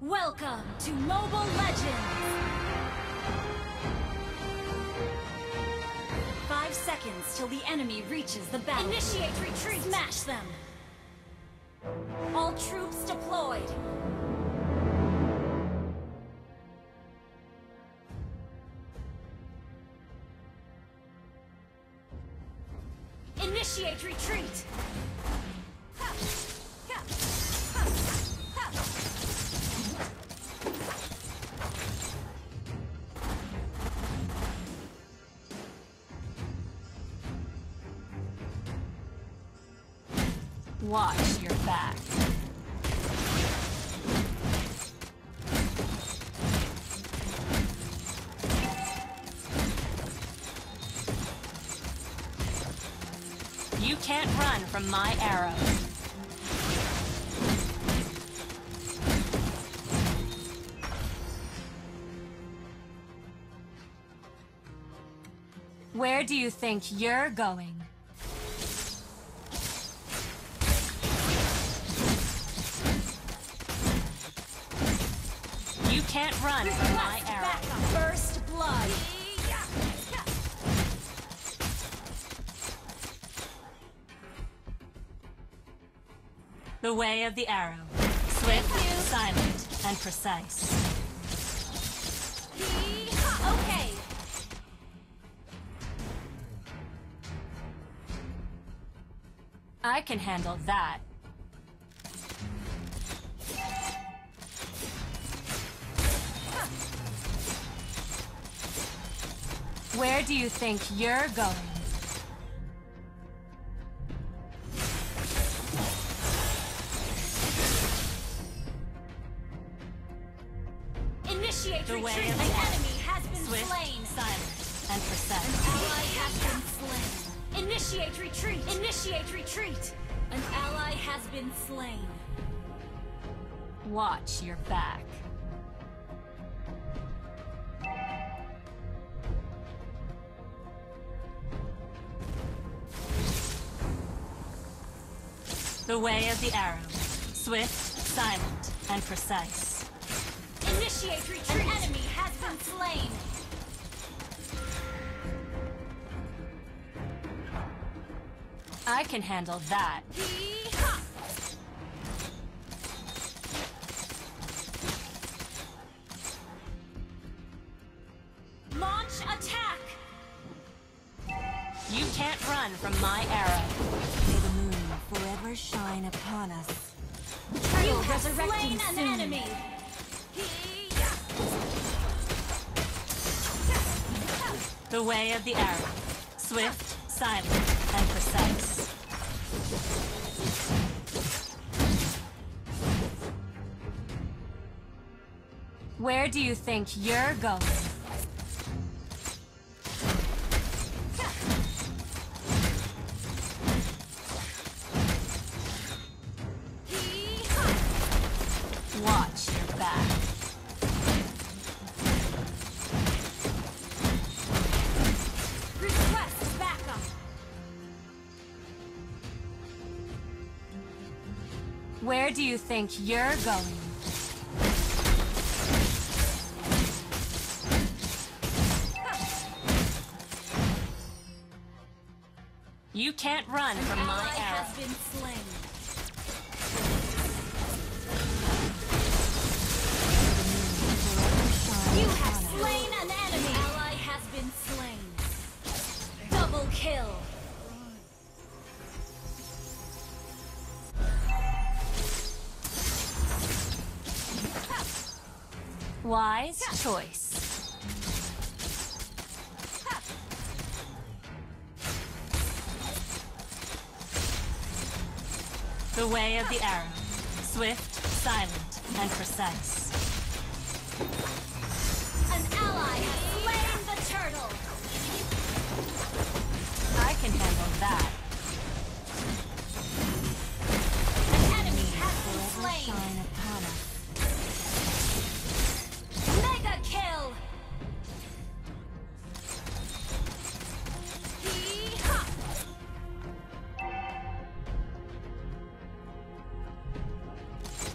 Welcome to Mobile Legends! Five seconds till the enemy reaches the battle. Initiate retreat! Smash them! All troops deployed! Initiate retreat! Watch your back. You can't run from my arrow. Where do you think you're going? Can't run from my arrow. First blood! The way of the arrow. Swift, silent, and precise. Okay! I can handle that. Where do you think you're going? Initiate The way retreat! of An the enemy has been Swift, slain! silent, and precise. Ally has been slain. Initiate retreat! Initiate retreat! An ally has been slain. Watch your back. The way of the arrow. Swift, silent, and precise. Initiate retreat! An enemy has been slain. I can handle that. Hee-ha! You have slain an soon. enemy! The way of the arrow. Swift, silent, and precise. Where do you think you're going? Where do you think you're going? You can't run from my arrow. has been slain. You have slain an enemy! Ally has been slain. Double kill! Wise choice. The way of the arrow. Swift, silent, and precise. An ally has slain the turtle! I can handle that. An enemy has been slain!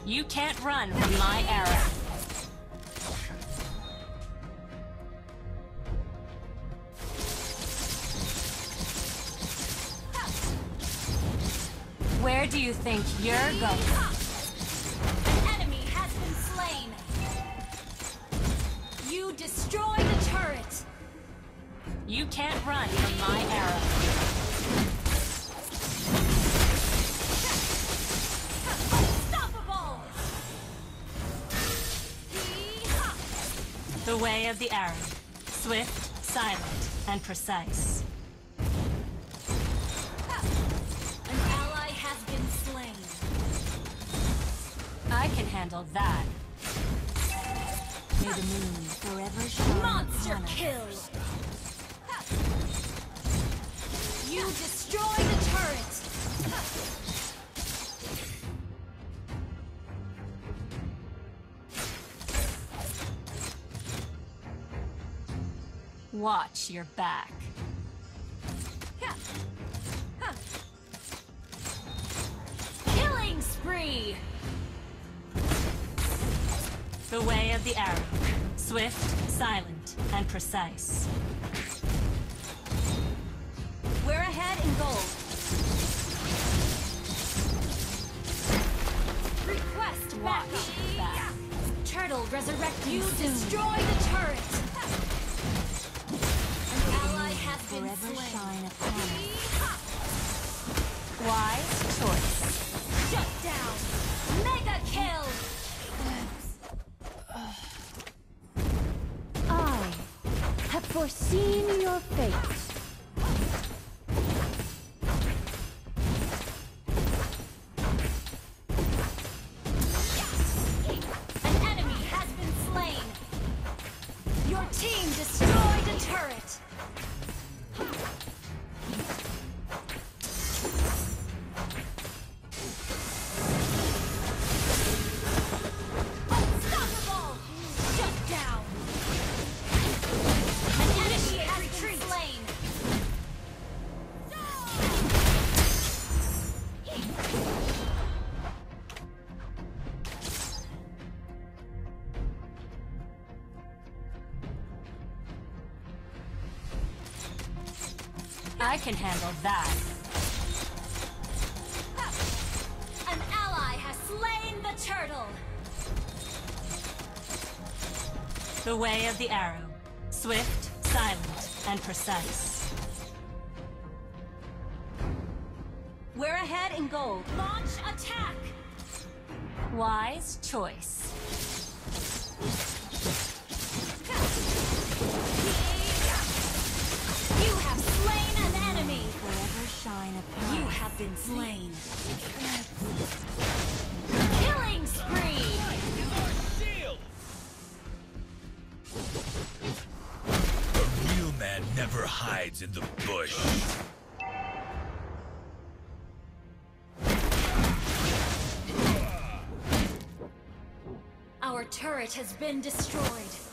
You can't run from my arrow. Where do you think you're going? An enemy has been slain. You destroy the turret. You can't run from my arrow. Way of the arrow. Swift, silent, and precise. An ally has been slain. I can handle that. May the moon forever shine Monster kill. You destroy the Watch your back. Killing spree. The way of the arrow. Swift, silent, and precise. We're ahead in gold. Request Watch your back. Turtle resurrect you. Destroy foreseen your fate. I can handle that. An ally has slain the turtle. The way of the arrow. Swift, silent, and precise. We're ahead in gold. Launch attack. Wise choice. Been slain. Killing spree. A real man never hides in the bush. Our turret has been destroyed.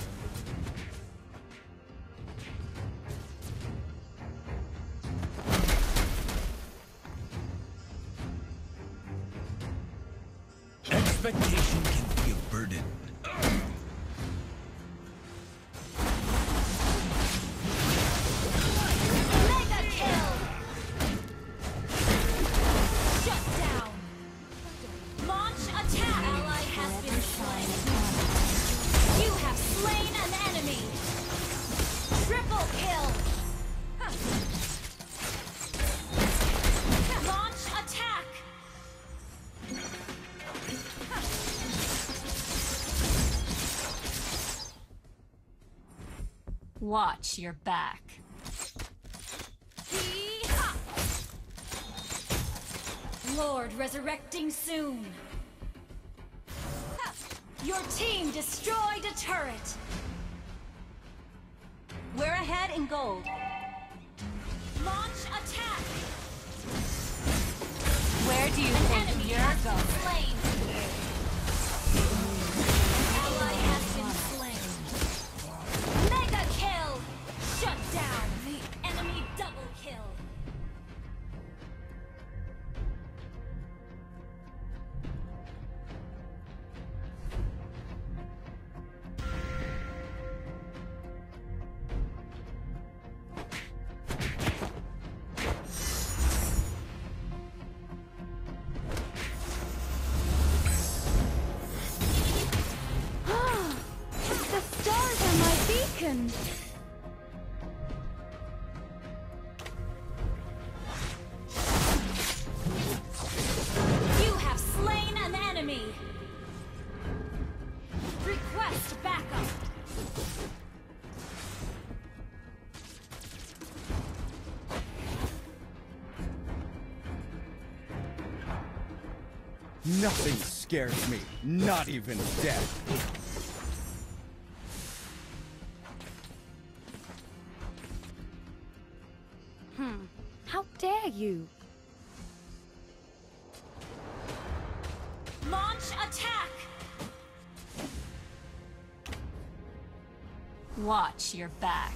Watch your back. Lord resurrecting soon. Your team destroyed a turret. We're ahead in gold. Nothing scares me, not even death. Hmm. How dare you? Launch attack! Watch your back.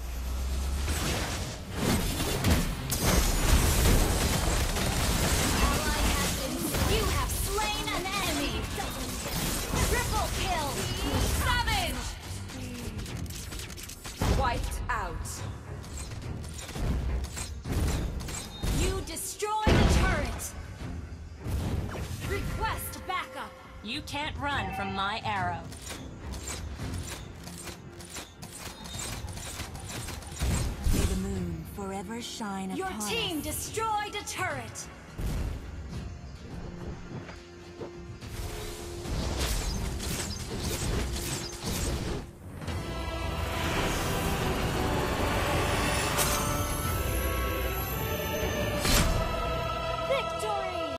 My arrow. May the moon forever shine Your upon Your team us. destroyed a turret!